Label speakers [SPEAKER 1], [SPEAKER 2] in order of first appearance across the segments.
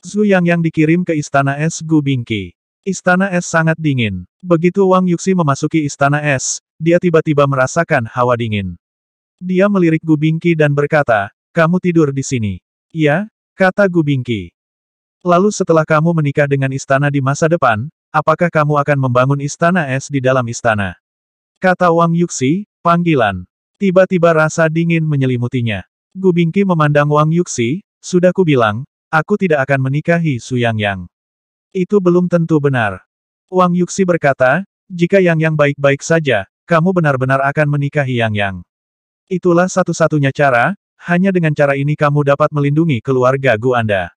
[SPEAKER 1] Zhu Yang yang dikirim ke Istana Es Gu Bingqi. Istana es sangat dingin. Begitu Wang Yuxi memasuki istana es, dia tiba-tiba merasakan hawa dingin. Dia melirik Gu Bingqi dan berkata, kamu tidur di sini. Ya, kata Gu Bingqi. Lalu setelah kamu menikah dengan istana di masa depan, apakah kamu akan membangun istana es di dalam istana? Kata Wang Yuxi, panggilan. Tiba-tiba rasa dingin menyelimutinya. Gu Bingqi memandang Wang Yuxi, sudah kubilang, aku tidak akan menikahi Su Yang Yang. Itu belum tentu benar. Wang Yuxi berkata, jika Yang Yang baik-baik saja, kamu benar-benar akan menikahi Yang Yang. Itulah satu-satunya cara, hanya dengan cara ini kamu dapat melindungi keluarga Gu Anda.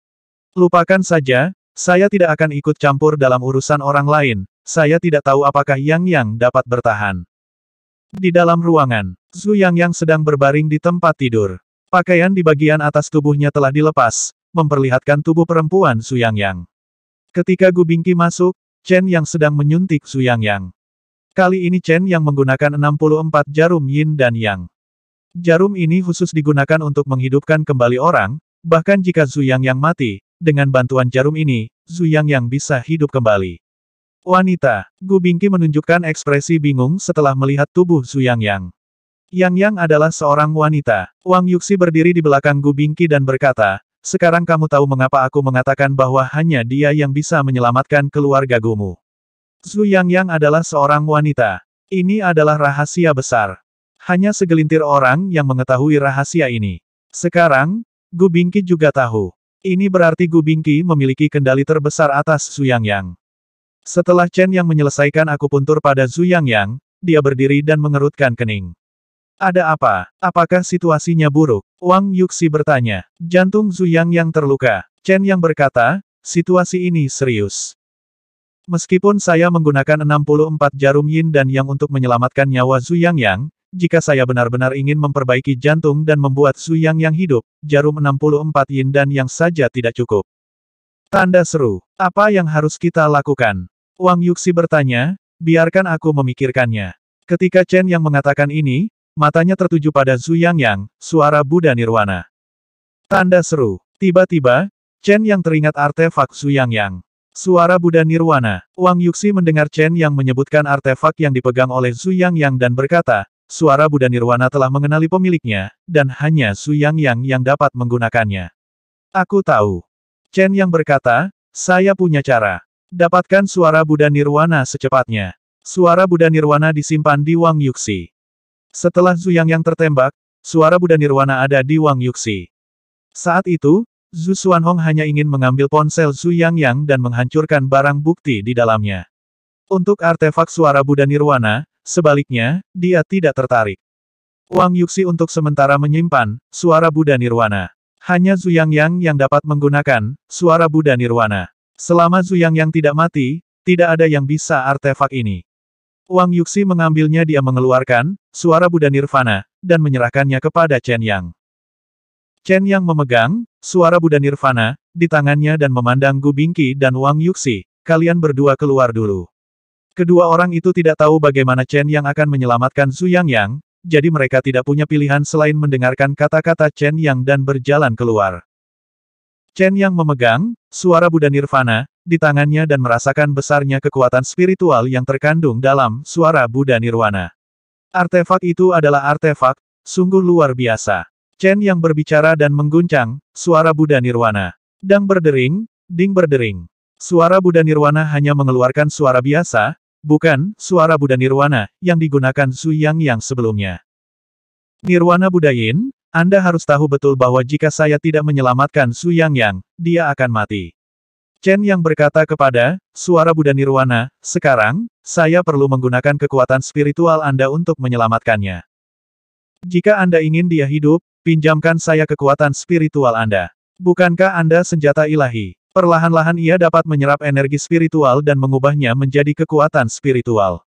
[SPEAKER 1] Lupakan saja, saya tidak akan ikut campur dalam urusan orang lain, saya tidak tahu apakah Yang Yang dapat bertahan. Di dalam ruangan, Zhu Yang Yang sedang berbaring di tempat tidur. Pakaian di bagian atas tubuhnya telah dilepas, memperlihatkan tubuh perempuan Su Yang Yang. Ketika Gu Bingqi masuk, Chen yang sedang menyuntik Su Yang Yang. Kali ini Chen yang menggunakan 64 jarum yin dan yang. Jarum ini khusus digunakan untuk menghidupkan kembali orang, bahkan jika Zhu Yang Yang mati, dengan bantuan jarum ini, Zhu Yang Yang bisa hidup kembali. Wanita, Gu Bingqi menunjukkan ekspresi bingung setelah melihat tubuh Zhu Yang Yang. Yang Yang adalah seorang wanita. Wang Yuxi berdiri di belakang Gu Bingqi dan berkata, sekarang kamu tahu mengapa aku mengatakan bahwa hanya dia yang bisa menyelamatkan keluarga Gumu. Zhu Yang Yang adalah seorang wanita. Ini adalah rahasia besar. Hanya segelintir orang yang mengetahui rahasia ini. Sekarang, Gu Bingqi juga tahu. Ini berarti Gu Bingqi memiliki kendali terbesar atas Zhu Yang Yang. Setelah Chen yang menyelesaikan akupuntur pada Zhu Yang Yang, dia berdiri dan mengerutkan kening. Ada apa? Apakah situasinya buruk? Wang Yuxi bertanya. Jantung Zhu Yang yang terluka. Chen yang berkata, situasi ini serius. Meskipun saya menggunakan 64 jarum yin dan yang untuk menyelamatkan nyawa Zhu Yang Yang, jika saya benar-benar ingin memperbaiki jantung dan membuat Zhu Yang Yang hidup, jarum 64 yin dan yang saja tidak cukup. Tanda seru. Apa yang harus kita lakukan? Wang Yuxi bertanya, biarkan aku memikirkannya. Ketika Chen yang mengatakan ini, Matanya tertuju pada Zhu Yang Yang, suara Buddha Nirwana. Tanda seru. Tiba-tiba, Chen yang teringat artefak Zhu Yang Yang. Suara Buddha Nirwana. Wang Yuxi mendengar Chen yang menyebutkan artefak yang dipegang oleh Zhu Yang Yang dan berkata, suara Buddha Nirwana telah mengenali pemiliknya, dan hanya Zhu Yang Yang yang dapat menggunakannya. Aku tahu. Chen yang berkata, saya punya cara. Dapatkan suara Buddha Nirwana secepatnya. Suara Buddha Nirwana disimpan di Wang Yuxi. Setelah Zhu Yang yang tertembak, suara Buddha Nirwana ada di Wang Yuxi. Saat itu, Zhu Xuanhong hanya ingin mengambil ponsel Zhu Yang Yang dan menghancurkan barang bukti di dalamnya. Untuk artefak suara Buddha Nirwana, sebaliknya, dia tidak tertarik. Wang Yuxi untuk sementara menyimpan suara Buddha Nirwana. Hanya Zhu Yang Yang dapat menggunakan suara Buddha Nirwana. Selama Zhu Yang Yang tidak mati, tidak ada yang bisa artefak ini. Wang Yuxi mengambilnya dia mengeluarkan, suara Buddha Nirvana, dan menyerahkannya kepada Chen Yang. Chen Yang memegang, suara Buddha Nirvana, di tangannya dan memandang Gu Bingqi dan Wang Yuxi, kalian berdua keluar dulu. Kedua orang itu tidak tahu bagaimana Chen Yang akan menyelamatkan Zhu Yang Yang, jadi mereka tidak punya pilihan selain mendengarkan kata-kata Chen Yang dan berjalan keluar. Chen Yang memegang, suara Buddha Nirvana, di tangannya dan merasakan besarnya kekuatan spiritual yang terkandung dalam suara Buddha Nirwana. Artefak itu adalah artefak, sungguh luar biasa. Chen yang berbicara dan mengguncang, suara Buddha Nirwana. Dang berdering, ding berdering. Suara Buddha Nirwana hanya mengeluarkan suara biasa, bukan suara Buddha Nirwana yang digunakan Su Yang yang sebelumnya. Nirwana Budayin, Anda harus tahu betul bahwa jika saya tidak menyelamatkan Su Yang Yang, dia akan mati. Chen yang berkata kepada suara Buddha Nirwana, sekarang, saya perlu menggunakan kekuatan spiritual Anda untuk menyelamatkannya. Jika Anda ingin dia hidup, pinjamkan saya kekuatan spiritual Anda. Bukankah Anda senjata ilahi? Perlahan-lahan ia dapat menyerap energi spiritual dan mengubahnya menjadi kekuatan spiritual.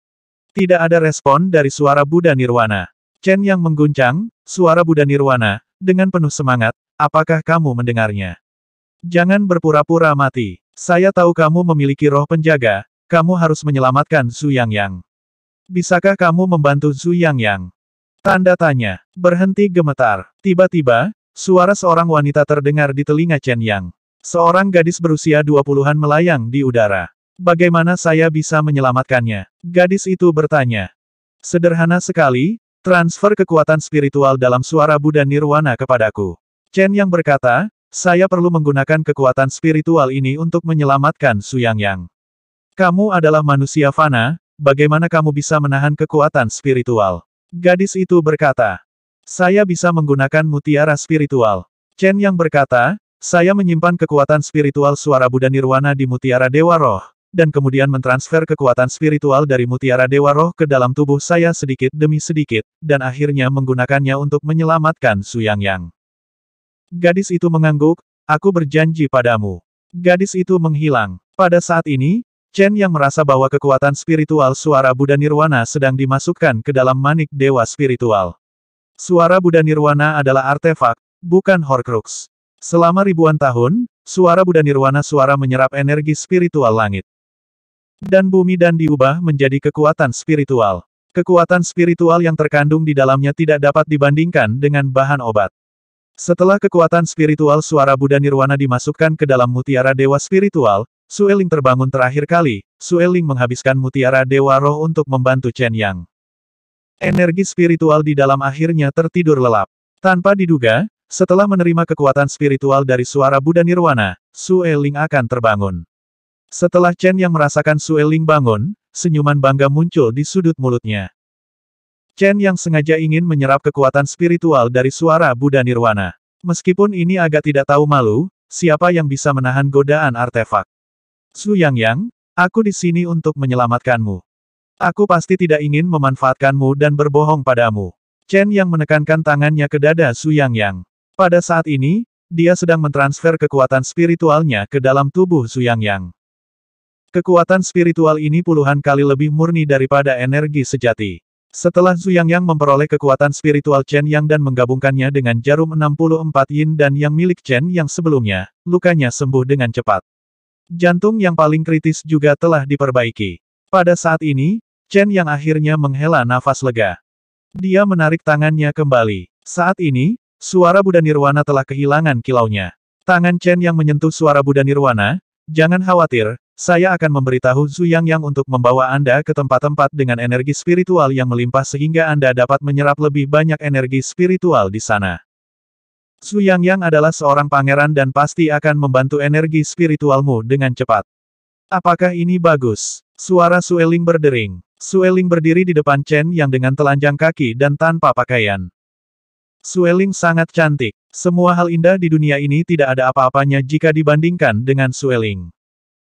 [SPEAKER 1] Tidak ada respon dari suara Buddha Nirwana. Chen yang mengguncang, suara Buddha Nirwana, dengan penuh semangat, apakah kamu mendengarnya? Jangan berpura-pura mati. Saya tahu kamu memiliki roh penjaga, kamu harus menyelamatkan Zhu Yang Yang. Bisakah kamu membantu Zhu Yang Yang? Tanda tanya. Berhenti gemetar. Tiba-tiba, suara seorang wanita terdengar di telinga Chen Yang. Seorang gadis berusia 20-an melayang di udara. Bagaimana saya bisa menyelamatkannya? Gadis itu bertanya. Sederhana sekali, transfer kekuatan spiritual dalam suara Buddha Nirwana kepadaku. Chen yang berkata, saya perlu menggunakan kekuatan spiritual ini untuk menyelamatkan Su Yang Yang. Kamu adalah manusia fana, bagaimana kamu bisa menahan kekuatan spiritual? Gadis itu berkata, saya bisa menggunakan mutiara spiritual. Chen yang berkata, saya menyimpan kekuatan spiritual suara Buddha Nirwana di mutiara Dewa Roh, dan kemudian mentransfer kekuatan spiritual dari mutiara Dewa Roh ke dalam tubuh saya sedikit demi sedikit, dan akhirnya menggunakannya untuk menyelamatkan Su Yang Yang. Gadis itu mengangguk, aku berjanji padamu. Gadis itu menghilang. Pada saat ini, Chen yang merasa bahwa kekuatan spiritual suara Buddha Nirwana sedang dimasukkan ke dalam manik dewa spiritual. Suara Buddha Nirwana adalah artefak, bukan Horcrux. Selama ribuan tahun, suara Buddha Nirwana suara menyerap energi spiritual langit. Dan bumi dan diubah menjadi kekuatan spiritual. Kekuatan spiritual yang terkandung di dalamnya tidak dapat dibandingkan dengan bahan obat. Setelah kekuatan spiritual suara Buddha Nirwana dimasukkan ke dalam mutiara dewa spiritual, Sueling terbangun terakhir kali, Sueling menghabiskan mutiara dewa roh untuk membantu Chen Yang. Energi spiritual di dalam akhirnya tertidur lelap. Tanpa diduga, setelah menerima kekuatan spiritual dari suara Buddha Nirwana, Su Eling akan terbangun. Setelah Chen yang merasakan Su Eling bangun, senyuman bangga muncul di sudut mulutnya. Chen yang sengaja ingin menyerap kekuatan spiritual dari suara Buddha Nirwana. Meskipun ini agak tidak tahu malu, siapa yang bisa menahan godaan artefak? Su Yang Yang, aku di sini untuk menyelamatkanmu. Aku pasti tidak ingin memanfaatkanmu dan berbohong padamu. Chen yang menekankan tangannya ke dada Su Yang Yang. Pada saat ini, dia sedang mentransfer kekuatan spiritualnya ke dalam tubuh Su Yang Yang. Kekuatan spiritual ini puluhan kali lebih murni daripada energi sejati. Setelah Su Yang Yang memperoleh kekuatan spiritual Chen Yang dan menggabungkannya dengan jarum 64 yin dan yang milik Chen Yang sebelumnya, lukanya sembuh dengan cepat. Jantung yang paling kritis juga telah diperbaiki. Pada saat ini, Chen yang akhirnya menghela nafas lega. Dia menarik tangannya kembali. Saat ini, suara Buddha Nirwana telah kehilangan kilaunya. Tangan Chen yang menyentuh suara Buddha Nirwana, jangan khawatir, saya akan memberitahu Zhu Yang Yang untuk membawa Anda ke tempat-tempat dengan energi spiritual yang melimpah sehingga Anda dapat menyerap lebih banyak energi spiritual di sana. Zhu Yang Yang adalah seorang pangeran dan pasti akan membantu energi spiritualmu dengan cepat. Apakah ini bagus? Suara Sueling berdering. Sueling berdiri di depan Chen yang dengan telanjang kaki dan tanpa pakaian. Sueling sangat cantik. Semua hal indah di dunia ini tidak ada apa-apanya jika dibandingkan dengan Sueling.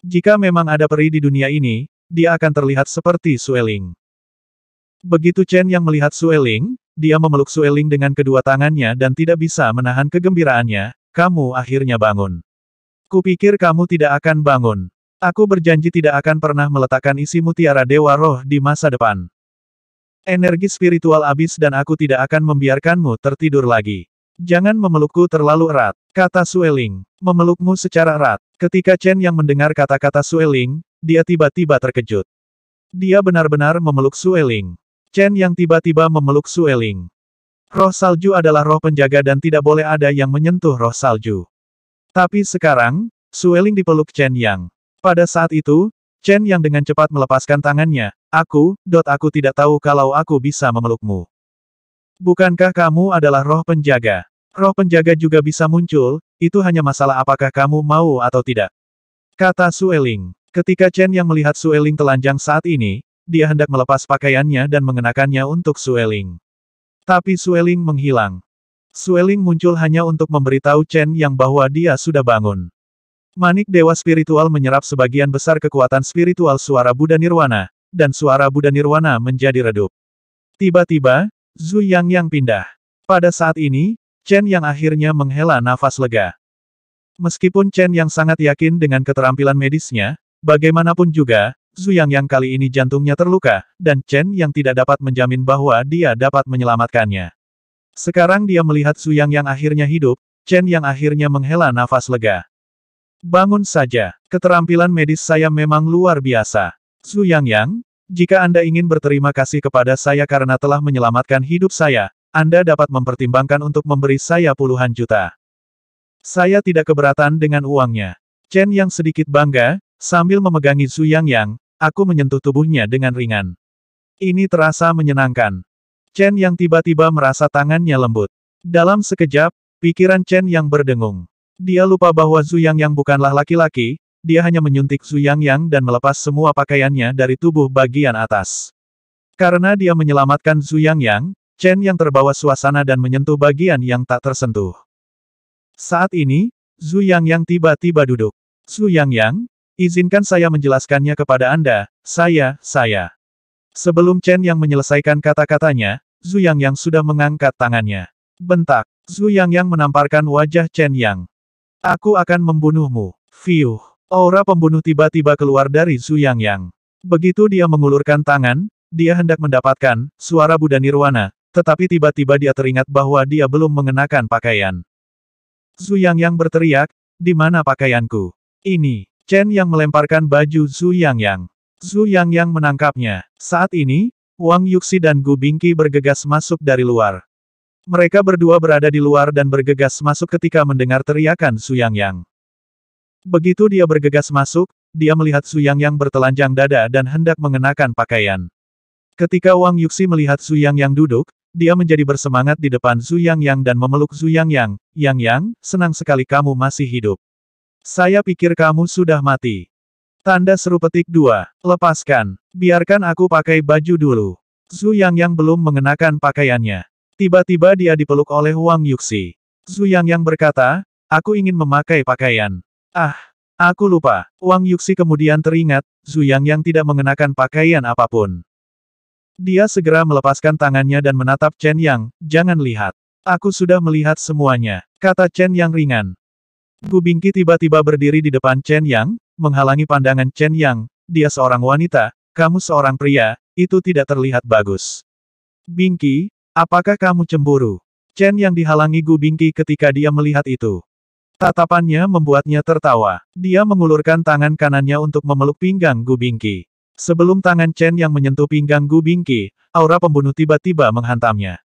[SPEAKER 1] Jika memang ada peri di dunia ini, dia akan terlihat seperti Sueling. Begitu Chen yang melihat Sueling, dia memeluk Sueling dengan kedua tangannya dan tidak bisa menahan kegembiraannya, kamu akhirnya bangun. Kupikir kamu tidak akan bangun. Aku berjanji tidak akan pernah meletakkan isi mutiara Dewa Roh di masa depan. Energi spiritual habis dan aku tidak akan membiarkanmu tertidur lagi. Jangan memelukku terlalu erat, kata Sueling. Memelukmu secara erat. Ketika Chen yang mendengar kata-kata Sueling, dia tiba-tiba terkejut. Dia benar-benar memeluk Sueling. Chen yang tiba-tiba memeluk Sueling. Roh salju adalah roh penjaga dan tidak boleh ada yang menyentuh roh salju. Tapi sekarang, Sueling dipeluk Chen Yang. Pada saat itu, Chen yang dengan cepat melepaskan tangannya, aku, dot aku tidak tahu kalau aku bisa memelukmu. Bukankah kamu adalah roh penjaga? Roh penjaga juga bisa muncul, itu hanya masalah apakah kamu mau atau tidak. Kata Sueling. Ketika Chen yang melihat Sueling telanjang saat ini, dia hendak melepas pakaiannya dan mengenakannya untuk Sueling. Tapi Sueling menghilang. Sueling muncul hanya untuk memberitahu Chen yang bahwa dia sudah bangun. Manik Dewa Spiritual menyerap sebagian besar kekuatan spiritual suara Buddha Nirwana, dan suara Buddha Nirwana menjadi redup. Tiba-tiba, Zhu Yang yang pindah. Pada saat ini, Chen yang akhirnya menghela nafas lega. Meskipun Chen yang sangat yakin dengan keterampilan medisnya, bagaimanapun juga, Zhu Yang yang kali ini jantungnya terluka, dan Chen yang tidak dapat menjamin bahwa dia dapat menyelamatkannya. Sekarang dia melihat Zhu Yang yang akhirnya hidup, Chen yang akhirnya menghela nafas lega. Bangun saja, keterampilan medis saya memang luar biasa. Su Yang Yang, jika Anda ingin berterima kasih kepada saya karena telah menyelamatkan hidup saya, Anda dapat mempertimbangkan untuk memberi saya puluhan juta. Saya tidak keberatan dengan uangnya. Chen yang sedikit bangga, sambil memegangi Zhu Yang Yang, aku menyentuh tubuhnya dengan ringan. Ini terasa menyenangkan. Chen yang tiba-tiba merasa tangannya lembut. Dalam sekejap, pikiran Chen yang berdengung. Dia lupa bahwa Zhu Yang Yang bukanlah laki-laki, dia hanya menyuntik Zhu Yang Yang dan melepas semua pakaiannya dari tubuh bagian atas. Karena dia menyelamatkan Zhu Yang Yang, Chen yang terbawa suasana dan menyentuh bagian yang tak tersentuh. Saat ini, Zhu Yang Yang tiba-tiba duduk. Zhu Yang Yang, izinkan saya menjelaskannya kepada Anda, saya, saya. Sebelum Chen yang menyelesaikan kata-katanya, Zhu Yang Yang sudah mengangkat tangannya. Bentak, Zhu Yang Yang menamparkan wajah Chen Yang. Aku akan membunuhmu. Fiuh. Aura pembunuh tiba-tiba keluar dari Zhu Yang Yang. Begitu dia mengulurkan tangan, dia hendak mendapatkan suara Buddha Nirwana, tetapi tiba-tiba dia teringat bahwa dia belum mengenakan pakaian. Zhu Yang Yang berteriak, di mana pakaianku? Ini, Chen yang melemparkan baju Zhu Yang Yang. Zhu Yang Yang menangkapnya. Saat ini, Wang Yuxi dan Gu Bingqi bergegas masuk dari luar. Mereka berdua berada di luar dan bergegas masuk ketika mendengar teriakan Zhu Yang Yang. Begitu dia bergegas masuk, dia melihat Zhu Yang Yang bertelanjang dada dan hendak mengenakan pakaian. Ketika Wang Yuxi melihat Zhu Yang Yang duduk, dia menjadi bersemangat di depan Zhu Yang Yang dan memeluk Zhu Yang Yang. Yang Yang, senang sekali kamu masih hidup. Saya pikir kamu sudah mati. Tanda seru petik 2. Lepaskan. Biarkan aku pakai baju dulu. Zhu Yang Yang belum mengenakan pakaiannya. Tiba-tiba dia dipeluk oleh Wang Yuxi. Zhu Yang Yang berkata, aku ingin memakai pakaian. Ah, aku lupa. Wang Yuxi kemudian teringat, Zhu Yang Yang tidak mengenakan pakaian apa pun. Dia segera melepaskan tangannya dan menatap Chen Yang, jangan lihat. Aku sudah melihat semuanya, kata Chen Yang ringan. Gu Bingqi tiba-tiba berdiri di depan Chen Yang, menghalangi pandangan Chen Yang, dia seorang wanita, kamu seorang pria, itu tidak terlihat bagus. Bingqi, apakah kamu cemburu? Chen Yang dihalangi Gu Bingqi ketika dia melihat itu. Tatapannya membuatnya tertawa. Dia mengulurkan tangan kanannya untuk memeluk pinggang Gu Bingqi. Sebelum tangan Chen yang menyentuh pinggang Gu Bingqi, aura pembunuh tiba-tiba menghantamnya.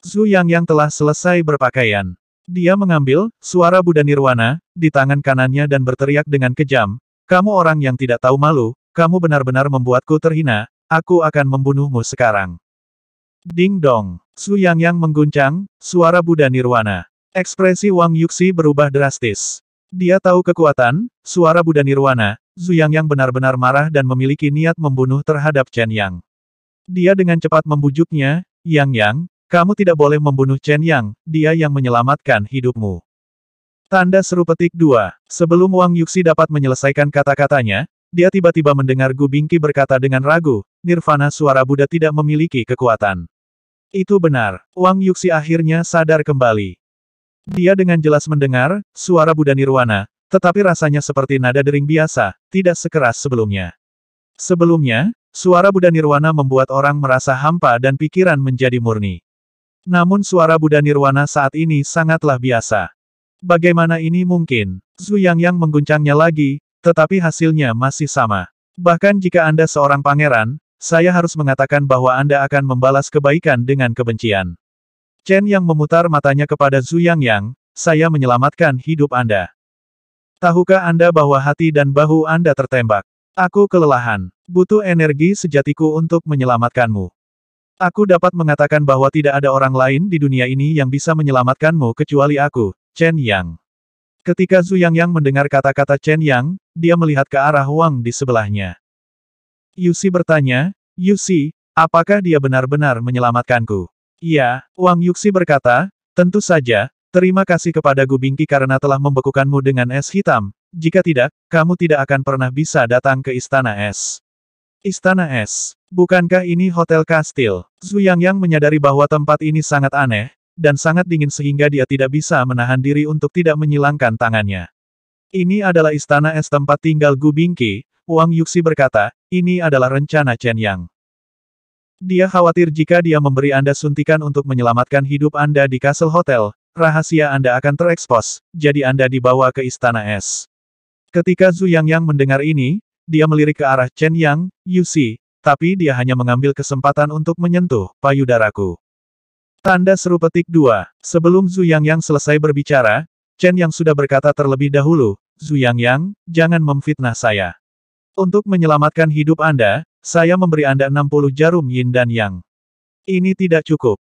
[SPEAKER 1] Zhu Yang yang telah selesai berpakaian. Dia mengambil suara Buddha Nirwana di tangan kanannya dan berteriak dengan kejam, "Kamu orang yang tidak tahu malu, kamu benar-benar membuatku terhina, aku akan membunuhmu sekarang." Ding dong, Zhu Yang yang mengguncang, suara Buddha Nirwana. Ekspresi Wang Yuxi berubah drastis. Dia tahu kekuatan, suara Buddha Nirwana, Zhu Yang benar-benar marah dan memiliki niat membunuh terhadap Chen Yang. Dia dengan cepat membujuknya, Yang Yang, kamu tidak boleh membunuh Chen Yang, dia yang menyelamatkan hidupmu. Tanda seru petik 2. Sebelum Wang Yuxi dapat menyelesaikan kata-katanya, dia tiba-tiba mendengar Gu Bingqi berkata dengan ragu, Nirvana suara Buddha tidak memiliki kekuatan. Itu benar, Wang Yuxi akhirnya sadar kembali. Dia dengan jelas mendengar, suara Buddha Nirwana, tetapi rasanya seperti nada dering biasa, tidak sekeras sebelumnya. Sebelumnya, suara Buddha Nirwana membuat orang merasa hampa dan pikiran menjadi murni. Namun suara Buddha Nirwana saat ini sangatlah biasa. Bagaimana ini mungkin? Zhu Yang Yang mengguncangnya lagi, tetapi hasilnya masih sama. Bahkan jika Anda seorang pangeran, saya harus mengatakan bahwa Anda akan membalas kebaikan dengan kebencian. Chen yang memutar matanya kepada Zhu Yang Yang, saya menyelamatkan hidup Anda. Tahukah Anda bahwa hati dan bahu Anda tertembak? Aku kelelahan. Butuh energi sejatiku untuk menyelamatkanmu. Aku dapat mengatakan bahwa tidak ada orang lain di dunia ini yang bisa menyelamatkanmu kecuali aku, Chen Yang. Ketika Zhu Yang Yang mendengar kata-kata Chen Yang, dia melihat ke arah Wang di sebelahnya. Yusi bertanya, Yusi, apakah dia benar-benar menyelamatkanku? Iya, Wang Yuxi berkata, tentu saja, Terima kasih kepada Gu Bingqi karena telah membekukanmu dengan es hitam. Jika tidak, kamu tidak akan pernah bisa datang ke Istana Es. Istana Es. Bukankah ini hotel kastil? Zhu Yang menyadari bahwa tempat ini sangat aneh, dan sangat dingin sehingga dia tidak bisa menahan diri untuk tidak menyilangkan tangannya. Ini adalah Istana Es tempat tinggal Gu Bingqi, Wang Yuxi berkata, ini adalah rencana Chen Yang. Dia khawatir jika dia memberi Anda suntikan untuk menyelamatkan hidup Anda di Castle Hotel, rahasia Anda akan terekspos, jadi Anda dibawa ke Istana Es. Ketika Zhu Yang Yang mendengar ini, dia melirik ke arah Chen Yang, Yusi, tapi dia hanya mengambil kesempatan untuk menyentuh payudaraku. Tanda seru petik 2. Sebelum Zhu Yang Yang selesai berbicara, Chen Yang sudah berkata terlebih dahulu, Zhu Yang Yang, jangan memfitnah saya. Untuk menyelamatkan hidup Anda, saya memberi Anda 60 jarum yin dan yang. Ini tidak cukup.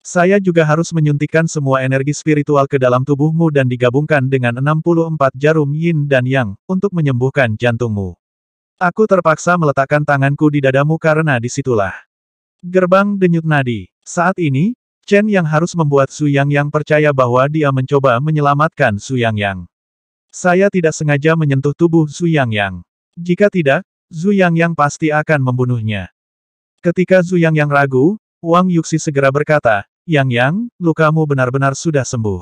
[SPEAKER 1] Saya juga harus menyuntikkan semua energi spiritual ke dalam tubuhmu dan digabungkan dengan 64 jarum yin dan yang, untuk menyembuhkan jantungmu. Aku terpaksa meletakkan tanganku di dadamu karena di situlah. Gerbang denyut nadi. Saat ini, Chen yang harus membuat Su Yang Yang percaya bahwa dia mencoba menyelamatkan Su Yang Yang. Saya tidak sengaja menyentuh tubuh Su Yang Yang. Jika tidak, Zhu Yang Yang pasti akan membunuhnya. Ketika Zhu Yang Yang ragu, Wang Yuxi segera berkata, Yang Yang, lukamu benar-benar sudah sembuh.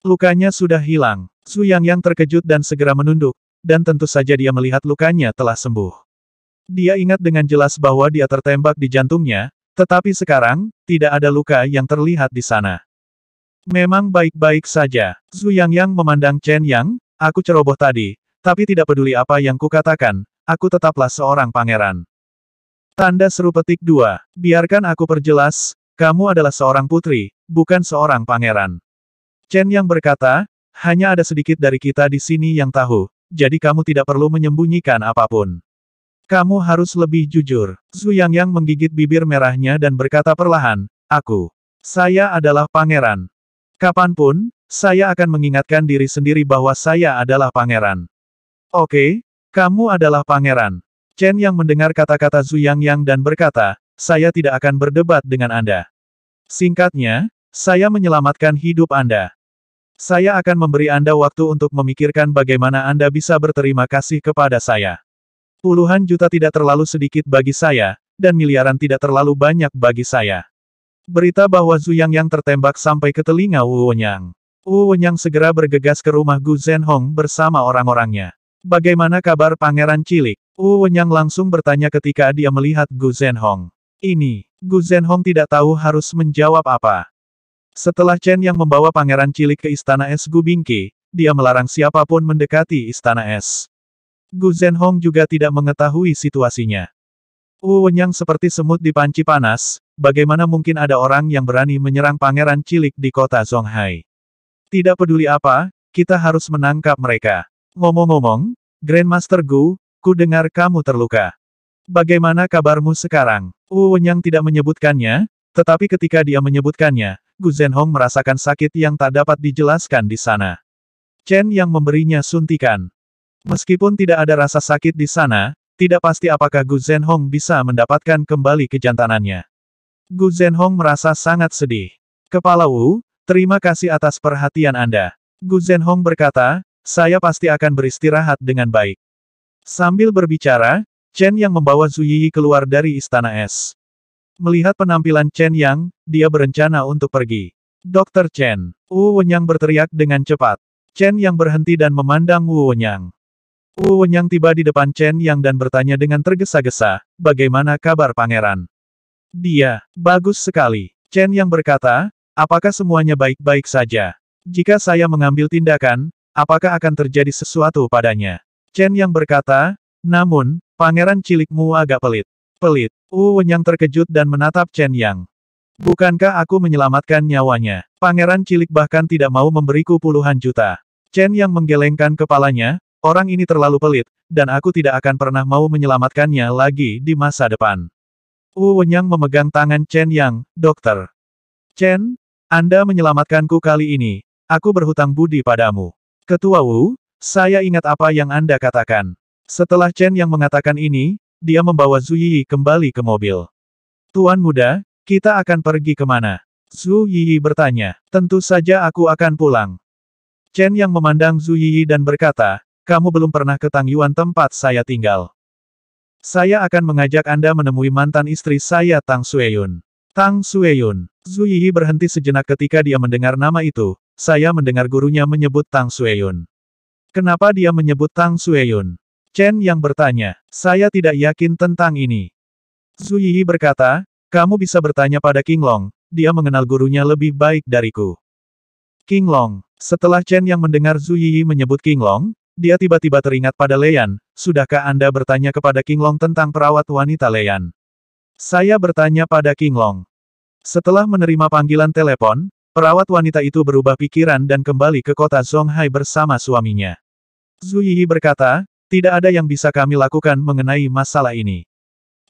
[SPEAKER 1] Lukanya sudah hilang. Zhu Yang Yang terkejut dan segera menunduk, dan tentu saja dia melihat lukanya telah sembuh. Dia ingat dengan jelas bahwa dia tertembak di jantungnya, tetapi sekarang, tidak ada luka yang terlihat di sana. Memang baik-baik saja. Zhu Yang Yang memandang Chen Yang, aku ceroboh tadi, tapi tidak peduli apa yang kukatakan, aku tetaplah seorang pangeran. Tanda seru petik 2. Biarkan aku perjelas, kamu adalah seorang putri, bukan seorang pangeran. Chen yang berkata, hanya ada sedikit dari kita di sini yang tahu, jadi kamu tidak perlu menyembunyikan apa pun. Kamu harus lebih jujur. Zhu Yang Yang menggigit bibir merahnya dan berkata perlahan, aku. Saya adalah pangeran. Kapan pun, saya akan mengingatkan diri sendiri bahwa saya adalah pangeran. Oke, kamu adalah pangeran. Chen yang mendengar kata-kata Zhu Yang dan berkata, saya tidak akan berdebat dengan Anda. Singkatnya, saya menyelamatkan hidup Anda. Saya akan memberi Anda waktu untuk memikirkan bagaimana Anda bisa berterima kasih kepada saya. Puluhan juta tidak terlalu sedikit bagi saya, dan miliaran tidak terlalu banyak bagi saya. Berita bahwa Zhu Yang Yang tertembak sampai ke telinga Wu Wenyang. Wu Wenyang segera bergegas ke rumah Gu Zhenhong bersama orang-orangnya. Bagaimana kabar Pangeran Cilik? Wu Wenyang langsung bertanya ketika dia melihat Gu Zhenhong. Ini, Gu Zhenhong tidak tahu harus menjawab apa. Setelah Chen yang membawa Pangeran Cilik ke Istana Es Gu Bingqi, dia melarang siapa pun mendekati Istana Es. Gu Zhenhong juga tidak mengetahui situasinya. Wu Wenyang seperti semut di panci panas, bagaimana mungkin ada orang yang berani menyerang Pangeran Cilik di kota Zonghai? Tidak peduli apa, kita harus menangkap mereka. Ngomong-ngomong, Grandmaster Gu, ku dengar kamu terluka. Bagaimana kabarmu sekarang? Wu Wenyang tidak menyebutkannya, tetapi ketika dia menyebutkannya, Gu Zhenhong merasakan sakit yang tak dapat dijelaskan di sana. Chen yang memberinya suntikan. Meskipun tidak ada rasa sakit di sana, tidak pasti apakah Gu Zhenhong bisa mendapatkan kembali kejantanannya. Gu Zhenhong merasa sangat sedih. Kepala Wu, terima kasih atas perhatian Anda. Gu Zhenhong berkata, saya pasti akan beristirahat dengan baik. Sambil berbicara, Chen Yang membawa Zhu Yi keluar dari istana es. Melihat penampilan Chen Yang, dia berencana untuk pergi. Dokter Chen, Wu Wenyang berteriak dengan cepat. Chen Yang berhenti dan memandang Wu Wenyang. Wu Wenyang tiba di depan Chen Yang dan bertanya dengan tergesa-gesa, bagaimana kabar pangeran? Dia, bagus sekali. Chen Yang berkata, apakah semuanya baik-baik saja? Jika saya mengambil tindakan, Apakah akan terjadi sesuatu padanya? Chen yang berkata, namun, pangeran cilikmu agak pelit. Pelit. Wu Wenyang terkejut dan menatap Chen Yang. Bukankah aku menyelamatkan nyawanya? Pangeran cilik bahkan tidak mau memberiku puluhan juta. Chen yang menggelengkan kepalanya, orang ini terlalu pelit, dan aku tidak akan pernah mau menyelamatkannya lagi di masa depan. Wu Wenyang memegang tangan Chen Yang, dokter. Chen, Anda menyelamatkanku kali ini. Aku berhutang budi padamu. Ketua Wu, saya ingat apa yang Anda katakan. Setelah Chen yang mengatakan ini, dia membawa Zhu Yi kembali ke mobil. Tuan muda, kita akan pergi ke mana? Zhu Yi bertanya. Tentu saja aku akan pulang. Chen yang memandang Zhu Yi dan berkata, kamu belum pernah ke Tang Yuan tempat saya tinggal. Saya akan mengajak Anda menemui mantan istri saya Tang Sueyun. Tang Sueyun. Zhu Yi berhenti sejenak ketika dia mendengar nama itu, saya mendengar gurunya menyebut Tang Sueyun. Kenapa dia menyebut Tang Sueyun? Chen yang bertanya, saya tidak yakin tentang ini. Zhu Yi berkata, kamu bisa bertanya pada King Long, dia mengenal gurunya lebih baik dariku. King Long. Setelah Chen yang mendengar Zhu Yi menyebut King Long, dia tiba-tiba teringat pada Leian, sudahkah Anda bertanya kepada King Long tentang perawat wanita Leian? Saya bertanya pada King Long. Setelah menerima panggilan telepon, perawat wanita itu berubah pikiran dan kembali ke kota Zonghai bersama suaminya. Zhu Yi berkata, tidak ada yang bisa kami lakukan mengenai masalah ini.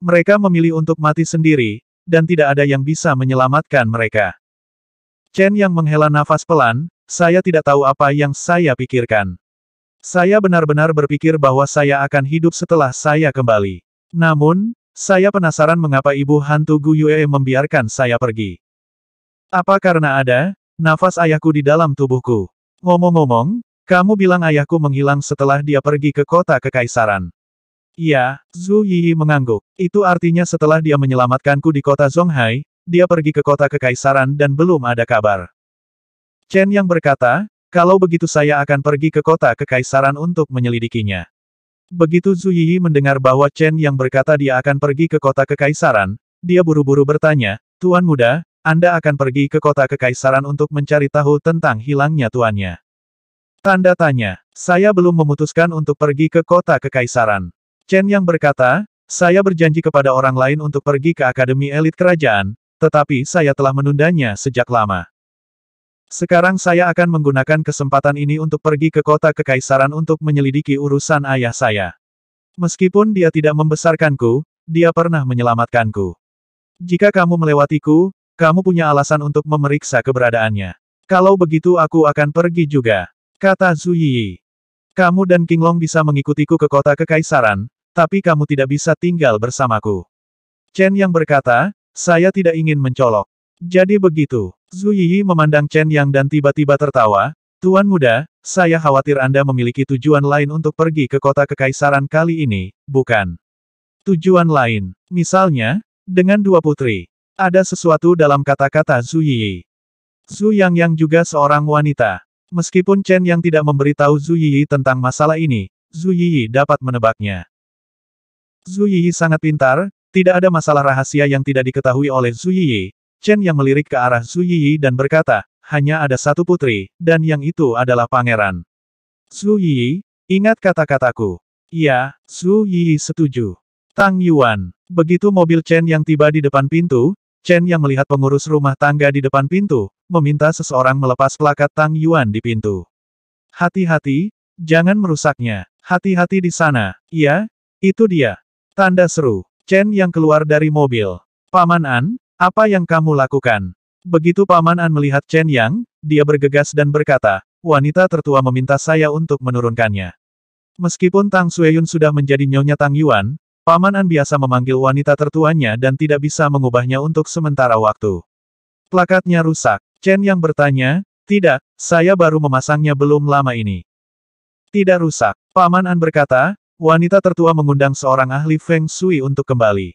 [SPEAKER 1] Mereka memilih untuk mati sendiri, dan tidak ada yang bisa menyelamatkan mereka. Chen yang menghela nafas pelan, saya tidak tahu apa yang saya pikirkan. Saya benar-benar berpikir bahwa saya akan hidup setelah saya kembali. Namun, saya penasaran mengapa ibu hantu Gu Yue membiarkan saya pergi. Apa karena ada nafas ayahku di dalam tubuhku? Ngomong-ngomong, kamu bilang ayahku menghilang setelah dia pergi ke kota kekaisaran. Iya, Zhu Yi mengangguk. Itu artinya setelah dia menyelamatkanku di kota Zonghai, dia pergi ke kota kekaisaran dan belum ada kabar. Chen yang berkata, kalau begitu saya akan pergi ke kota kekaisaran untuk menyelidikinya. Begitu Zhu Yi mendengar bahwa Chen yang berkata dia akan pergi ke kota kekaisaran, dia buru-buru bertanya, Tuan Muda, Anda akan pergi ke kota kekaisaran untuk mencari tahu tentang hilangnya tuannya. Tanda tanya, saya belum memutuskan untuk pergi ke kota kekaisaran. Chen yang berkata, saya berjanji kepada orang lain untuk pergi ke Akademi Elit Kerajaan, tetapi saya telah menundanya sejak lama. Sekarang saya akan menggunakan kesempatan ini untuk pergi ke kota kekaisaran untuk menyelidiki urusan ayah saya. Meskipun dia tidak membesarkanku, dia pernah menyelamatkanku. Jika kamu melewatiku, kamu punya alasan untuk memeriksa keberadaannya. Kalau begitu aku akan pergi juga, kata Zhu Yi. Kamu dan King Long bisa mengikutiku ke kota kekaisaran, tapi kamu tidak bisa tinggal bersamaku. Chen yang berkata, saya tidak ingin mencolok. Jadi begitu. Zhu Yi memandang Chen Yang dan tiba-tiba tertawa, Tuan muda, saya khawatir Anda memiliki tujuan lain untuk pergi ke kota kekaisaran kali ini, bukan? Tujuan lain, misalnya, dengan dua putri. Ada sesuatu dalam kata-kata Zhu Yi. Zhu Yang Yang juga seorang wanita. Meskipun Chen Yang tidak memberitahu Zhu Yi tentang masalah ini, Zhu Yi dapat menebaknya. Zhu Yi sangat pintar, tidak ada masalah rahasia yang tidak diketahui oleh Zhu Yi. Chen yang melirik ke arah Zhu Yi dan berkata, hanya ada satu putri, dan yang itu adalah pangeran. Zhu Yi, ingat kata-kataku. Iya, Zhu Yi setuju. Tang Yuan. Begitu mobil Chen yang tiba di depan pintu, Chen yang melihat pengurus rumah tangga di depan pintu, meminta seseorang melepas plakat Tang Yuan di pintu. Hati-hati, jangan merusaknya. Hati-hati di sana. Iya, itu dia. Tanda seru. Chen yang keluar dari mobil. Paman An, apa yang kamu lakukan? Begitu Paman An melihat Chen Yang, dia bergegas dan berkata, wanita tertua meminta saya untuk menurunkannya. Meskipun Tang Sueyun sudah menjadi nyonya Tang Yuan, Paman An biasa memanggil wanita tertuanya dan tidak bisa mengubahnya untuk sementara waktu. Plakatnya rusak. Chen yang bertanya, tidak, saya baru memasangnya belum lama ini. Tidak rusak. Paman An berkata, Wanita tertua mengundang seorang ahli Feng Shui untuk kembali.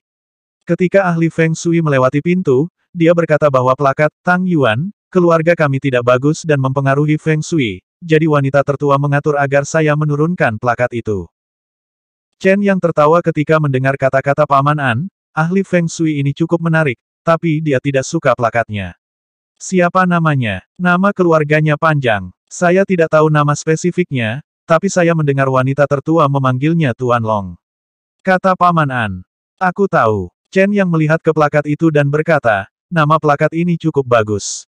[SPEAKER 1] Ketika ahli Feng Shui melewati pintu, dia berkata bahwa plakat Tang Yuan, keluarga kami tidak bagus dan mempengaruhi Feng Shui, jadi wanita tertua mengatur agar saya menurunkan plakat itu. Chen yang tertawa ketika mendengar kata-kata Paman An, ahli Feng Shui ini cukup menarik, tapi dia tidak suka plakatnya. Siapa namanya? Nama keluarganya panjang. Saya tidak tahu nama spesifiknya, tapi saya mendengar wanita tertua memanggilnya Tuan Long. Kata Paman An. Aku tahu. Chen yang melihat ke plakat itu dan berkata, nama plakat ini cukup bagus.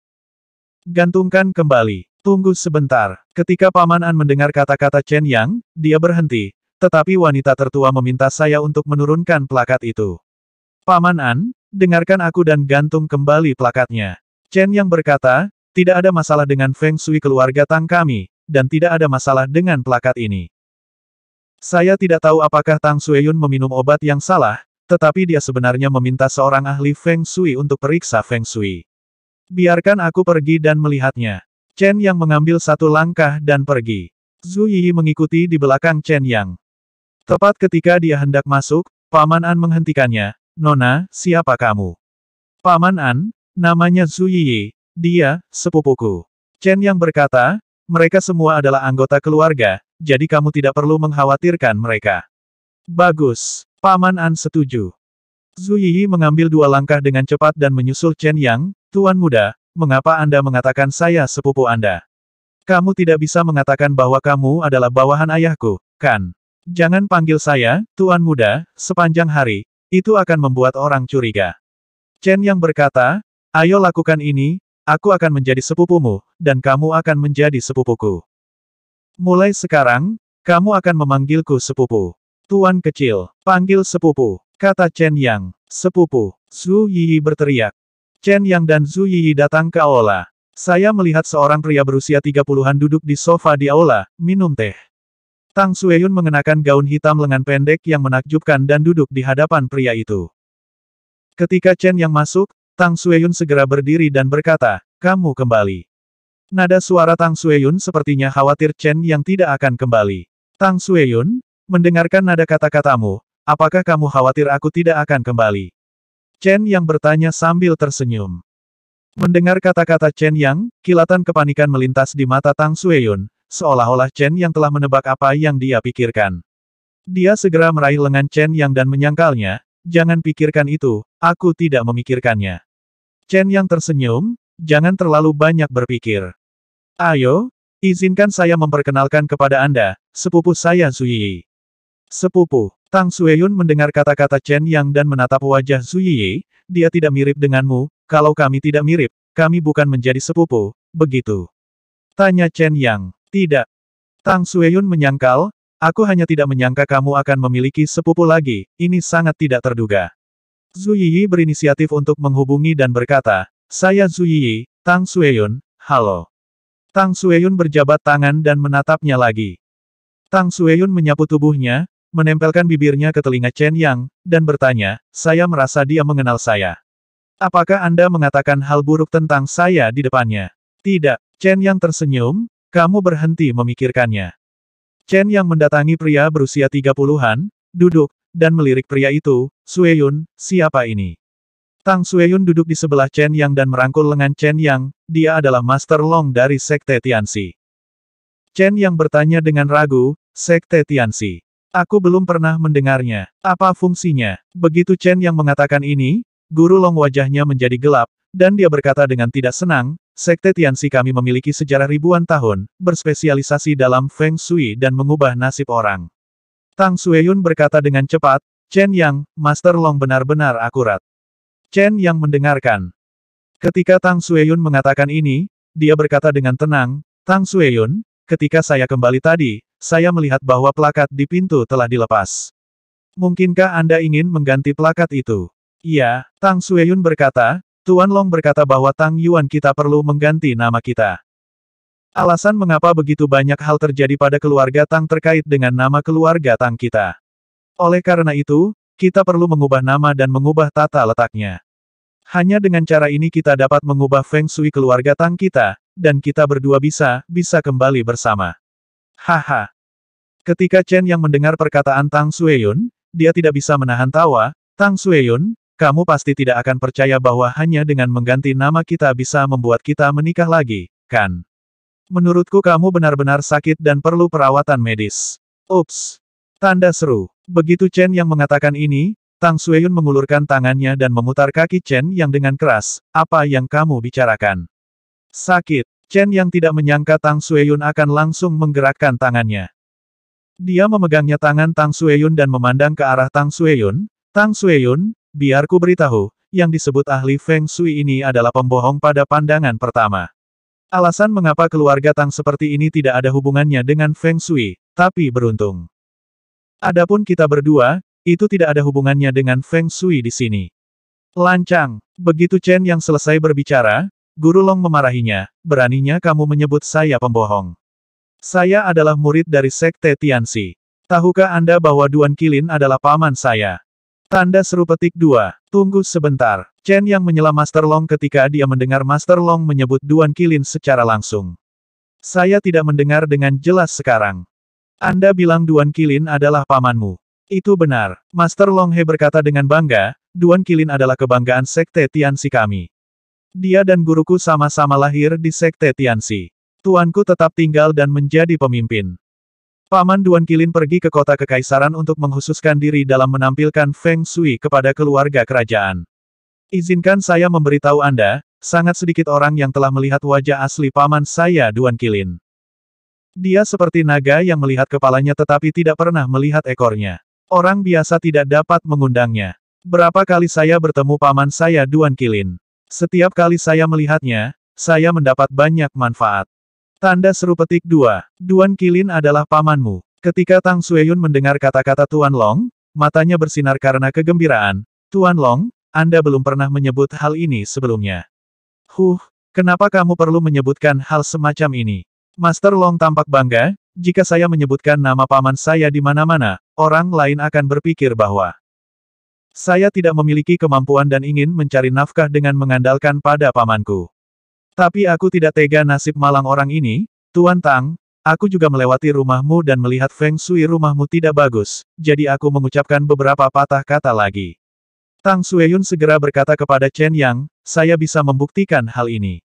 [SPEAKER 1] Gantungkan kembali. Tunggu sebentar. Ketika Paman An mendengar kata-kata Chen Yang, dia berhenti. Tetapi wanita tertua meminta saya untuk menurunkan plakat itu. Paman An, dengarkan aku dan gantung kembali plakatnya. Chen Yang berkata, tidak ada masalah dengan Feng Shui keluarga Tang kami, dan tidak ada masalah dengan plakat ini. Saya tidak tahu apakah Tang Sueyun meminum obat yang salah, tetapi dia sebenarnya meminta seorang ahli Feng Shui untuk periksa Feng Shui. Biarkan aku pergi dan melihatnya. Chen Yang mengambil satu langkah dan pergi. Zhu Yi mengikuti di belakang Chen Yang. Tepat ketika dia hendak masuk, Paman An menghentikannya. Nona, siapa kamu? Paman An, namanya Zhu Yi. Dia, sepupuku. Chen Yang berkata, mereka semua adalah anggota keluarga, jadi kamu tidak perlu mengkhawatirkan mereka. Bagus. Paman An setuju. Zhu Yi mengambil dua langkah dengan cepat dan menyusul Chen Yang, Tuan Muda, mengapa Anda mengatakan saya sepupu Anda? Kamu tidak bisa mengatakan bahwa kamu adalah bawahan ayahku, kan? Jangan panggil saya, Tuan Muda, sepanjang hari, itu akan membuat orang curiga. Chen Yang berkata, ayo lakukan ini, aku akan menjadi sepupumu, dan kamu akan menjadi sepupuku. Mulai sekarang, kamu akan memanggilku sepupu. Tuan kecil, panggil sepupu, kata Chen Yang. Sepupu, Zhu Yiyi berteriak. Chen Yang dan Zhu Yiyi datang ke aula. Saya melihat seorang pria berusia 30-an duduk di sofa di aula, minum teh. Tang Sueyun mengenakan gaun hitam lengan pendek yang menakjubkan dan duduk di hadapan pria itu. Ketika Chen Yang masuk, Tang Sueyun segera berdiri dan berkata, kamu kembali. Nada suara Tang Sueyun sepertinya khawatir Chen yang tidak akan kembali. Tang Sueyun, mendengarkan nada kata-katamu, apakah kamu khawatir aku tidak akan kembali? Chen yang bertanya sambil tersenyum. Mendengar kata-kata Chen Yang, kilatan kepanikan melintas di mata Tang Sueyun, seolah-olah Chen Yang telah menebak apa yang dia pikirkan. Dia segera meraih lengan Chen Yang dan menyangkalnya, jangan pikirkan itu, aku tidak memikirkannya. Chen Yang tersenyum, jangan terlalu banyak berpikir. Ayo, izinkan saya memperkenalkan kepada Anda, sepupu saya Zuyi. Sepupu, Tang Sueyun mendengar kata-kata Chen Yang dan menatap wajah Zuyi, dia tidak mirip denganmu, kalau kami tidak mirip, kami bukan menjadi sepupu, begitu. Tanya Chen Yang, tidak. Tang Sueyun menyangkal, aku hanya tidak menyangka kamu akan memiliki sepupu lagi, ini sangat tidak terduga. Zhu Yi berinisiatif untuk menghubungi dan berkata, saya Zhu Yi, Tang Sueyun, halo. Tang Sueyun berjabat tangan dan menatapnya lagi. Tang Sueyun menyapu tubuhnya, menempelkan bibirnya ke telinga Chen Yang, dan bertanya, saya merasa dia mengenal saya. Apakah Anda mengatakan hal buruk tentang saya di depannya? Tidak, Chen Yang tersenyum, kamu berhenti memikirkannya. Chen Yang mendatangi pria berusia 30-an, duduk, dan melirik pria itu, Sueyun, siapa ini? Tang Sueyun duduk di sebelah Chen Yang dan merangkul lengan Chen Yang, dia adalah Master Long dari Sekte Tianxi. Chen Yang bertanya dengan ragu, Sekte Tianxi. Aku belum pernah mendengarnya. Apa fungsinya? Begitu Chen Yang mengatakan ini, Guru Long wajahnya menjadi gelap, dan dia berkata dengan tidak senang, Sekte Tianxi kami memiliki sejarah ribuan tahun, berspesialisasi dalam Feng Shui dan mengubah nasib orang. Tang Sueyun berkata dengan cepat, Chen Yang, Master Long benar-benar akurat. Chen yang mendengarkan. Ketika Tang Sueyun mengatakan ini, dia berkata dengan tenang, Tang Sueyun, ketika saya kembali tadi, saya melihat bahwa plakat di pintu telah dilepas. Mungkinkah Anda ingin mengganti plakat itu? Iya, Tang Sueyun berkata, Tuan Long berkata bahwa Tang Yuan kita perlu mengganti nama kita. Alasan mengapa begitu banyak hal terjadi pada keluarga Tang terkait dengan nama keluarga Tang kita. Oleh karena itu, kita perlu mengubah nama dan mengubah tata letaknya. Hanya dengan cara ini kita dapat mengubah feng shui keluarga Tang kita, dan kita berdua bisa, bisa kembali bersama. Haha. Ketika Chen yang mendengar perkataan Tang Sueyun, dia tidak bisa menahan tawa, Tang Sueyun, kamu pasti tidak akan percaya bahwa hanya dengan mengganti nama kita bisa membuat kita menikah lagi, kan? Menurutku kamu benar-benar sakit dan perlu perawatan medis. Ups. Tanda seru. Begitu Chen yang mengatakan ini, Tang Sueyun mengulurkan tangannya dan memutar kaki Chen yang dengan keras, apa yang kamu bicarakan? Sakit. Chen yang tidak menyangka Tang Sueyun akan langsung menggerakkan tangannya. Dia memegangnya tangan Tang Sueyun dan memandang ke arah Tang Sueyun, Tang Sueyun, biar ku beritahu, yang disebut ahli Feng Shui ini adalah pembohong pada pandangan pertama. Alasan mengapa keluarga Tang seperti ini tidak ada hubungannya dengan Feng Shui, tapi beruntung. Adapun kita berdua, itu tidak ada hubungannya dengan Feng Shui di sini. Lancang. Begitu Chen yang selesai berbicara, Guru Long memarahinya, beraninya kamu menyebut saya pembohong. Saya adalah murid dari Sekte Tianxi. Tahukah Anda bahwa Duan Kilin adalah paman saya? Tanda seru petik 2. Tunggu sebentar. Chen yang menyela Master Long ketika dia mendengar Master Long menyebut Duan Kilin secara langsung. Saya tidak mendengar dengan jelas sekarang. Anda bilang Duan Kilin adalah pamanmu. Itu benar. Master Longhe berkata dengan bangga, Duan Kilin adalah kebanggaan Sekte Tianxi kami. Dia dan guruku sama-sama lahir di Sekte Tianxi. Tuanku tetap tinggal dan menjadi pemimpin. Paman Duan Kilin pergi ke kota kekaisaran untuk menghususkan diri dalam menampilkan Feng Shui kepada keluarga kerajaan. Izinkan saya memberitahu Anda, sangat sedikit orang yang telah melihat wajah asli paman saya Duan Kilin. Dia seperti naga yang melihat kepalanya tetapi tidak pernah melihat ekornya. Orang biasa tidak dapat mengundangnya. Berapa kali saya bertemu paman saya Duan Kilin. Setiap kali saya melihatnya, saya mendapat banyak manfaat. Tanda seru petik 2. Duan Kilin adalah pamanmu. Ketika Tang Sueyun mendengar kata-kata Tuan Long, matanya bersinar karena kegembiraan. Tuan Long, Anda belum pernah menyebut hal ini sebelumnya. Huh, kenapa kamu perlu menyebutkan hal semacam ini? Master Long tampak bangga, jika saya menyebutkan nama paman saya di mana-mana, orang lain akan berpikir bahwa saya tidak memiliki kemampuan dan ingin mencari nafkah dengan mengandalkan pada pamanku. Tapi aku tidak tega nasib malang orang ini, Tuan Tang, aku juga melewati rumahmu dan melihat feng shui rumahmu tidak bagus, jadi aku mengucapkan beberapa patah kata lagi. Tang Sueyun segera berkata kepada Chen Yang, saya bisa membuktikan hal ini.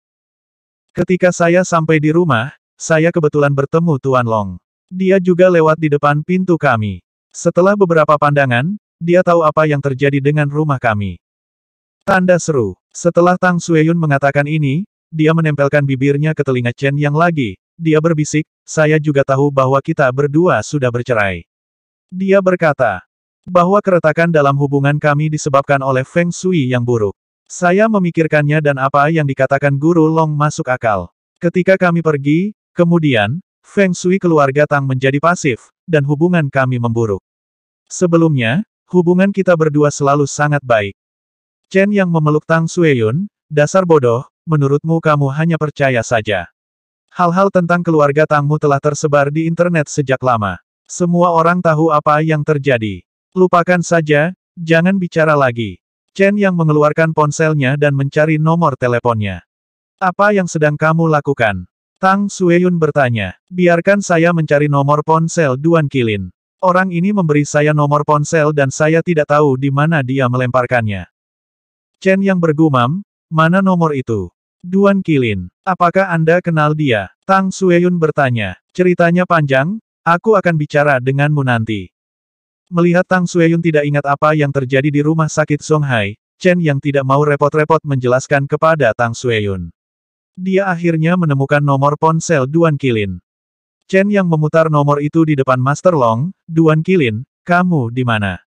[SPEAKER 1] Ketika saya sampai di rumah, saya kebetulan bertemu Tuan Long. Dia juga lewat di depan pintu kami. Setelah beberapa pandangan, dia tahu apa yang terjadi dengan rumah kami. Tanda seru. Setelah Tang Sueyun mengatakan ini, dia menempelkan bibirnya ke telinga Chen yang lagi. Dia berbisik, saya juga tahu bahwa kita berdua sudah bercerai. Dia berkata, bahwa keretakan dalam hubungan kami disebabkan oleh Feng Shui yang buruk. Saya memikirkannya dan apa yang dikatakan Guru Long masuk akal. Ketika kami pergi, kemudian, Feng Shui keluarga Tang menjadi pasif, dan hubungan kami memburuk. Sebelumnya, hubungan kita berdua selalu sangat baik. Chen yang memeluk Tang Sueyun, dasar bodoh, menurutmu kamu hanya percaya saja. Hal-hal tentang keluarga Tangmu telah tersebar di internet sejak lama. Semua orang tahu apa yang terjadi. Lupakan saja, jangan bicara lagi. Chen yang mengeluarkan ponselnya dan mencari nomor teleponnya. Apa yang sedang kamu lakukan? Tang Sueyun bertanya. Biarkan saya mencari nomor ponsel Duan Kilin. Orang ini memberi saya nomor ponsel dan saya tidak tahu di mana dia melemparkannya. Chen yang bergumam, Mana nomor itu? Duan Kilin. Apakah Anda kenal dia? Tang Sueyun bertanya. Ceritanya panjang, aku akan bicara denganmu nanti. Melihat Tang Sueyun tidak ingat apa yang terjadi di rumah sakit Songhai, Chen yang tidak mau repot-repot menjelaskan kepada Tang Sueyun. Dia akhirnya menemukan nomor ponsel Duan Kilin. Chen yang memutar nomor itu di depan Master Long, Duan Kilin, kamu di mana?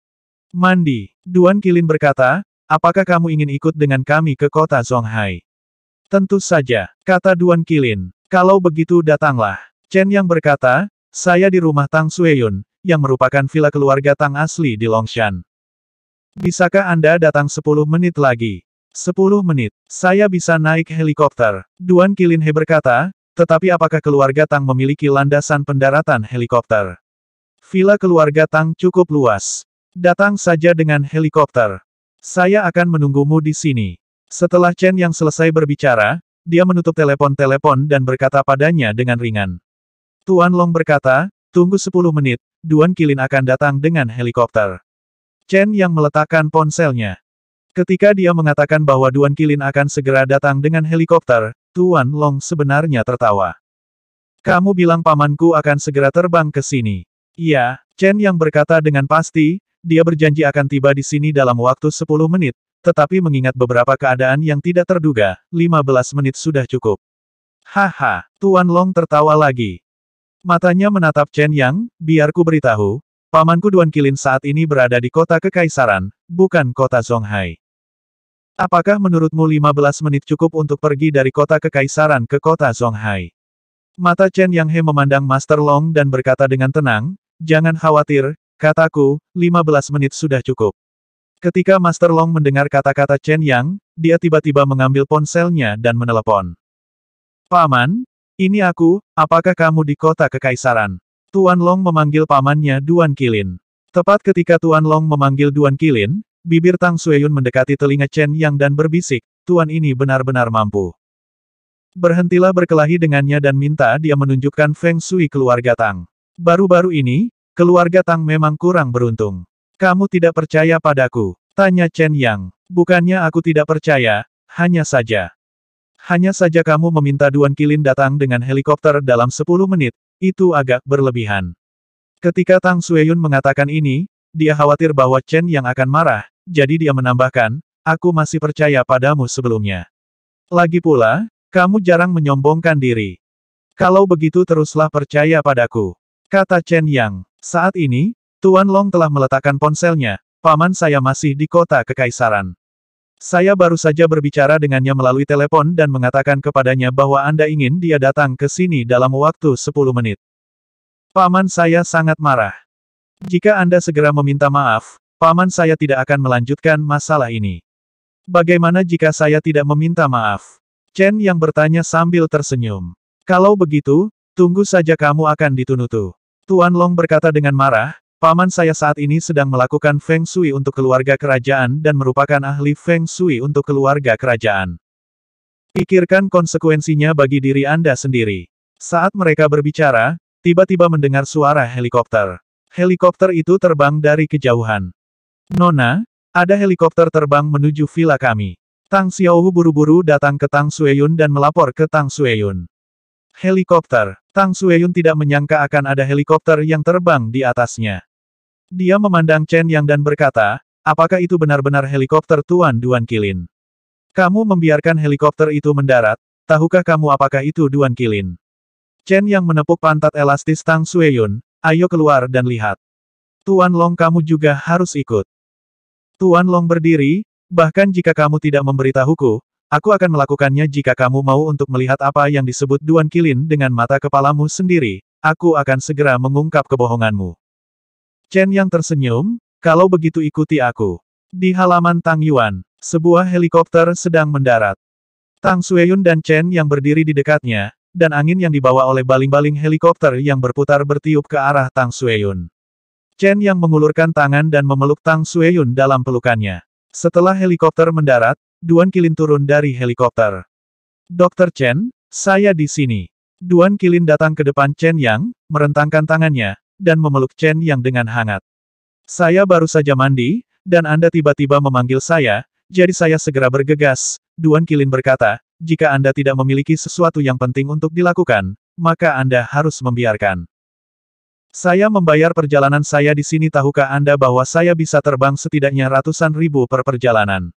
[SPEAKER 1] Mandi. Duan Kilin berkata, Apakah kamu ingin ikut dengan kami ke kota Zonghai? Tentu saja, kata Duan Kilin. Kalau begitu datanglah. Chen yang berkata, saya di rumah Tang Sueyun, yang merupakan villa keluarga Tang asli di Longshan. Bisakah Anda datang 10 menit lagi? 10 menit. Saya bisa naik helikopter. Duan Kilin He berkata, tetapi apakah keluarga Tang memiliki landasan pendaratan helikopter? Villa keluarga Tang cukup luas. Datang saja dengan helikopter. Saya akan menunggumu di sini. Setelah Chen yang selesai berbicara, dia menutup telepon-telepon dan berkata padanya dengan ringan. Tuan Long berkata, tunggu 10 menit, Duan Kilin akan datang dengan helikopter. Chen yang meletakkan ponselnya. Ketika dia mengatakan bahwa Duan Kilin akan segera datang dengan helikopter, Tuan Long sebenarnya tertawa. Kamu bilang pamanku akan segera terbang ke sini. Iya, Chen yang berkata dengan pasti, dia berjanji akan tiba di sini dalam waktu 10 menit, tetapi mengingat beberapa keadaan yang tidak terduga, 15 menit sudah cukup. Haha, Tuan Long tertawa lagi. Matanya menatap Chen Yang, biarku beritahu, pamanku Duan Kilin saat ini berada di kota Kekaisaran, bukan kota Zonghai. Apakah menurutmu 15 menit cukup untuk pergi dari kota Kekaisaran ke kota Zonghai? Mata Chen Yang He memandang Master Long dan berkata dengan tenang, jangan khawatir, Kataku, 15 menit sudah cukup. Ketika Master Long mendengar kata-kata Chen Yang, dia tiba-tiba mengambil ponselnya dan menelepon. Paman, ini aku, apakah kamu di kota kekaisaran? Tuan Long memanggil pamannya Duan Kilin. Tepat ketika Tuan Long memanggil Duan Kilin, bibir Tang Sueyun mendekati telinga Chen Yang dan berbisik, Tuan ini benar-benar mampu. Berhentilah berkelahi dengannya dan minta dia menunjukkan Feng Shui keluarga Tang. Baru-baru ini, Keluarga Tang memang kurang beruntung. Kamu tidak percaya padaku? Tanya Chen Yang. Bukannya aku tidak percaya, hanya saja. Hanya saja kamu meminta Duan Kilin datang dengan helikopter dalam 10 menit, itu agak berlebihan. Ketika Tang Sueyun mengatakan ini, dia khawatir bahwa Chen Yang akan marah, jadi dia menambahkan, aku masih percaya padamu sebelumnya. Lagi pula, kamu jarang menyombongkan diri. Kalau begitu teruslah percaya padaku. Kata Chen Yang. Saat ini, Tuan Long telah meletakkan ponselnya, paman saya masih di kota kekaisaran. Saya baru saja berbicara dengannya melalui telepon dan mengatakan kepadanya bahwa Anda ingin dia datang ke sini dalam waktu 10 menit. Paman saya sangat marah. Jika Anda segera meminta maaf, paman saya tidak akan melanjutkan masalah ini. Bagaimana jika saya tidak meminta maaf? Chen yang bertanya sambil tersenyum. Kalau begitu, tunggu saja kamu akan ditunutu. Tuan Long berkata dengan marah, Paman saya saat ini sedang melakukan Feng Shui untuk keluarga kerajaan dan merupakan ahli Feng Shui untuk keluarga kerajaan. Pikirkan konsekuensinya bagi diri Anda sendiri. Saat mereka berbicara, tiba-tiba mendengar suara helikopter. Helikopter itu terbang dari kejauhan. Nona, ada helikopter terbang menuju villa kami. Tang Xiaohu buru-buru datang ke Tang Sueyun dan melapor ke Tang Sueyun. Helikopter. Tang Sueyun tidak menyangka akan ada helikopter yang terbang di atasnya. Dia memandang Chen Yang dan berkata, apakah itu benar-benar helikopter Tuan Duan Kilin? Kamu membiarkan helikopter itu mendarat, tahukah kamu apakah itu Duan Kilin? Chen Yang menepuk pantat elastis Tang Sueyun, ayo keluar dan lihat. Tuan Long kamu juga harus ikut. Tuan Long berdiri, bahkan jika kamu tidak memberitahuku, aku akan melakukannya jika kamu mau untuk melihat apa yang disebut Duan Kilin dengan mata kepalamu sendiri, aku akan segera mengungkap kebohonganmu. Chen yang tersenyum, kalau begitu ikuti aku. Di halaman Tang Yuan, sebuah helikopter sedang mendarat. Tang Sueyun dan Chen yang berdiri di dekatnya, dan angin yang dibawa oleh baling-baling helikopter yang berputar bertiup ke arah Tang Sueyun. Chen yang mengulurkan tangan dan memeluk Tang Sueyun dalam pelukannya. Setelah helikopter mendarat, Duan Kilin turun dari helikopter. Dokter Chen, saya di sini. Duan Kilin datang ke depan Chen Yang, merentangkan tangannya, dan memeluk Chen yang dengan hangat. Saya baru saja mandi, dan Anda tiba-tiba memanggil saya, jadi saya segera bergegas, Duan Kilin berkata, jika Anda tidak memiliki sesuatu yang penting untuk dilakukan, maka Anda harus membiarkan. Saya membayar perjalanan saya di sini tahukah Anda bahwa saya bisa terbang setidaknya ratusan ribu per perjalanan.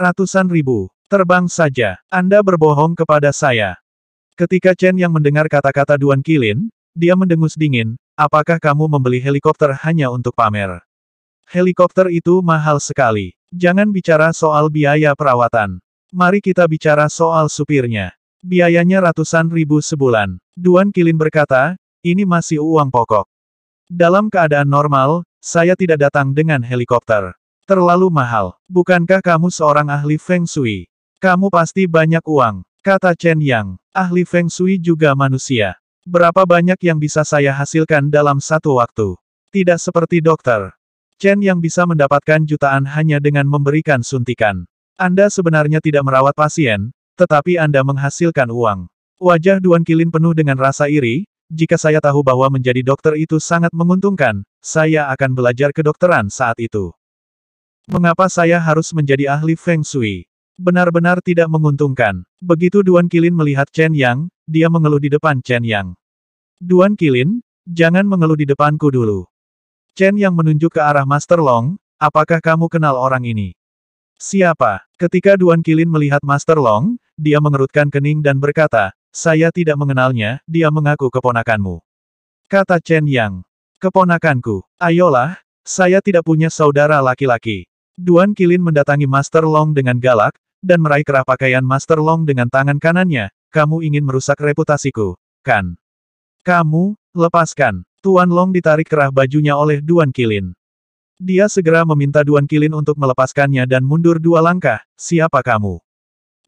[SPEAKER 1] Ratusan ribu. Terbang saja. Anda berbohong kepada saya. Ketika Chen yang mendengar kata-kata Duan Kilin, dia mendengus dingin, Apakah kamu membeli helikopter hanya untuk pamer? Helikopter itu mahal sekali. Jangan bicara soal biaya perawatan. Mari kita bicara soal supirnya. Biayanya ratusan ribu sebulan. Duan Kilin berkata, ini masih uang pokok. Dalam keadaan normal, saya tidak datang dengan helikopter. Terlalu mahal. Bukankah kamu seorang ahli Feng Shui? Kamu pasti banyak uang, kata Chen Yang. Ahli Feng Shui juga manusia. Berapa banyak yang bisa saya hasilkan dalam satu waktu? Tidak seperti dokter. Chen yang bisa mendapatkan jutaan hanya dengan memberikan suntikan. Anda sebenarnya tidak merawat pasien, tetapi Anda menghasilkan uang. Wajah Duan Kilin penuh dengan rasa iri, jika saya tahu bahwa menjadi dokter itu sangat menguntungkan, saya akan belajar kedokteran saat itu. Mengapa saya harus menjadi ahli Feng Shui? Benar-benar tidak menguntungkan. Begitu Duan Kilin melihat Chen Yang, dia mengeluh di depan Chen Yang. Duan Kilin, jangan mengeluh di depanku dulu. Chen Yang menunjuk ke arah Master Long, apakah kamu kenal orang ini? Siapa? Ketika Duan Kilin melihat Master Long, dia mengerutkan kening dan berkata, saya tidak mengenalnya, dia mengaku keponakanmu. Kata Chen Yang. Keponakanku, ayolah, saya tidak punya saudara laki-laki. Duan Kilin mendatangi Master Long dengan galak, dan meraih kerah pakaian Master Long dengan tangan kanannya, kamu ingin merusak reputasiku, kan? Kamu, lepaskan. Tuan Long ditarik kerah bajunya oleh Duan Kilin. Dia segera meminta Duan Kilin untuk melepaskannya dan mundur dua langkah, siapa kamu?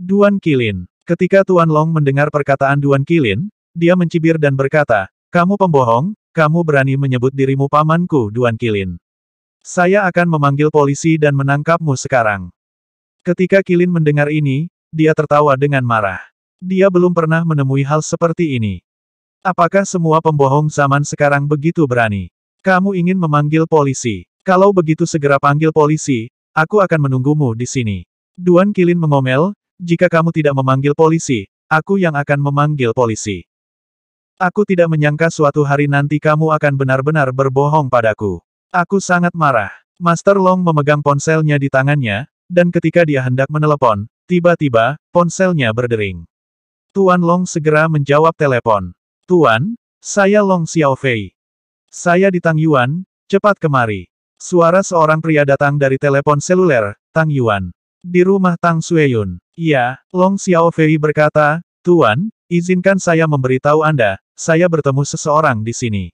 [SPEAKER 1] Duan Kilin. Ketika Tuan Long mendengar perkataan Duan Kilin, dia mencibir dan berkata, kamu pembohong, kamu berani menyebut dirimu pamanku Duan Kilin. Saya akan memanggil polisi dan menangkapmu sekarang. Ketika Kilin mendengar ini, dia tertawa dengan marah. Dia belum pernah menemui hal seperti ini. Apakah semua pembohong zaman sekarang begitu berani? Kamu ingin memanggil polisi. Kalau begitu segera panggil polisi, aku akan menunggumu di sini. Duan Kilin mengomel, jika kamu tidak memanggil polisi, aku yang akan memanggil polisi. Aku tidak menyangka suatu hari nanti kamu akan benar-benar berbohong padaku. Aku sangat marah. Master Long memegang ponselnya di tangannya, dan ketika dia hendak menelepon, tiba-tiba, ponselnya berdering. Tuan Long segera menjawab telepon. Tuan, saya Long Xiaofei. Saya di Tang Yuan, cepat kemari. Suara seorang pria datang dari telepon seluler, Tang Yuan. Di rumah Tang Sueyun. Iya, Long Xiaofei berkata, Tuan, izinkan saya memberitahu Anda, saya bertemu seseorang di sini.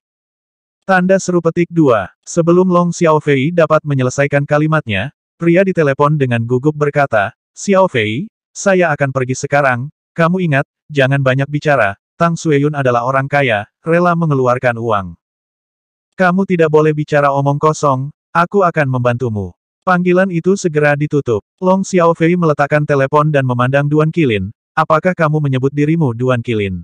[SPEAKER 1] Tanda seru petik 2. Sebelum Long Xiaofei dapat menyelesaikan kalimatnya, pria di telepon dengan gugup berkata, Xiaofei, saya akan pergi sekarang, kamu ingat, jangan banyak bicara, Tang Sueyun adalah orang kaya, rela mengeluarkan uang. Kamu tidak boleh bicara omong kosong, aku akan membantumu. Panggilan itu segera ditutup. Long Xiaofei meletakkan telepon dan memandang Duan Kilin. Apakah kamu menyebut dirimu Duan Kilin?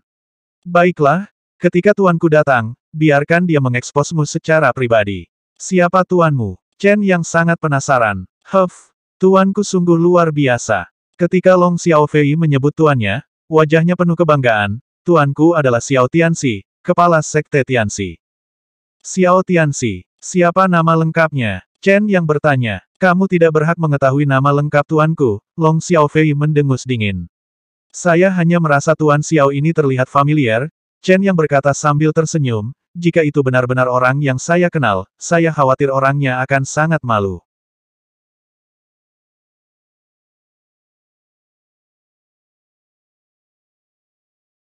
[SPEAKER 1] Baiklah, ketika tuanku datang, biarkan dia mengeksposmu secara pribadi. Siapa tuanmu? Chen yang sangat penasaran. Huff, tuanku sungguh luar biasa. Ketika Long Xiaofei menyebut tuannya, wajahnya penuh kebanggaan, tuanku adalah Xiao Tianxi, kepala sekte Tianxi. Xiao Tianxi. Siapa nama lengkapnya? Chen yang bertanya. Kamu tidak berhak mengetahui nama lengkap tuanku, Long Xiaofei mendengus dingin. Saya hanya merasa Tuan Xiao ini terlihat familiar, Chen yang berkata sambil tersenyum, jika itu benar-benar orang yang saya kenal, saya khawatir orangnya akan sangat malu.